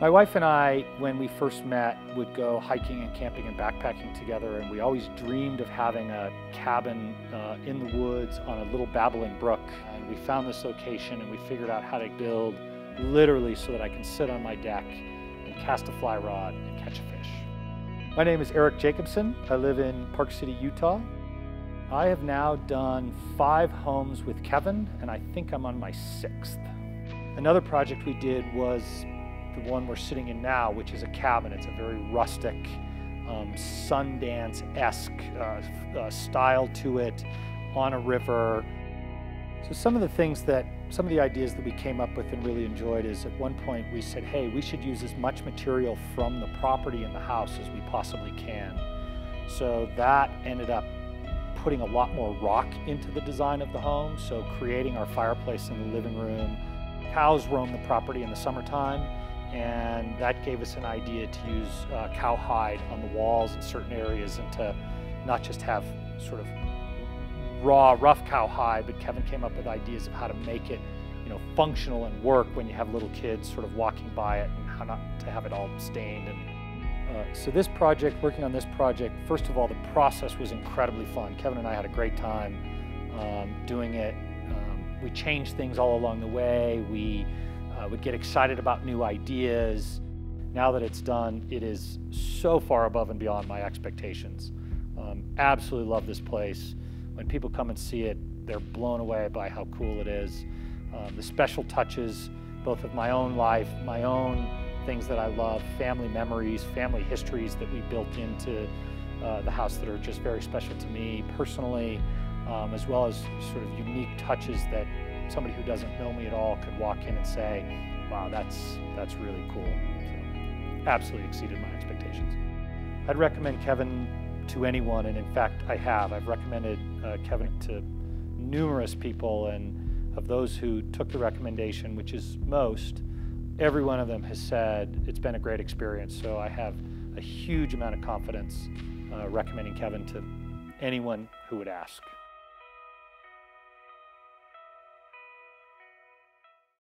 My wife and I, when we first met, would go hiking and camping and backpacking together, and we always dreamed of having a cabin uh, in the woods on a little babbling brook. And we found this location and we figured out how to build literally so that I can sit on my deck and cast a fly rod and catch a fish. My name is Eric Jacobsen. I live in Park City, Utah. I have now done five homes with Kevin, and I think I'm on my sixth. Another project we did was the one we're sitting in now, which is a cabin. It's a very rustic, um, Sundance-esque uh, uh, style to it, on a river. So some of the things that, some of the ideas that we came up with and really enjoyed is at one point we said, hey, we should use as much material from the property in the house as we possibly can. So that ended up putting a lot more rock into the design of the home. So creating our fireplace in the living room. Cows roam the property in the summertime and that gave us an idea to use uh, cowhide on the walls in certain areas and to not just have sort of raw, rough cowhide, but Kevin came up with ideas of how to make it, you know, functional and work when you have little kids sort of walking by it and how not to have it all stained. And uh, so this project, working on this project, first of all, the process was incredibly fun. Kevin and I had a great time um, doing it. Um, we changed things all along the way. We uh, would get excited about new ideas. Now that it's done, it is so far above and beyond my expectations. Um, absolutely love this place. When people come and see it, they're blown away by how cool it is. Um, the special touches, both of my own life, my own things that I love, family memories, family histories that we built into uh, the house that are just very special to me personally, um, as well as sort of unique touches that somebody who doesn't know me at all could walk in and say, wow, that's, that's really cool. So, absolutely exceeded my expectations. I'd recommend Kevin to anyone, and in fact, I have. I've recommended uh, Kevin to numerous people, and of those who took the recommendation, which is most, every one of them has said it's been a great experience. So I have a huge amount of confidence uh, recommending Kevin to anyone who would ask.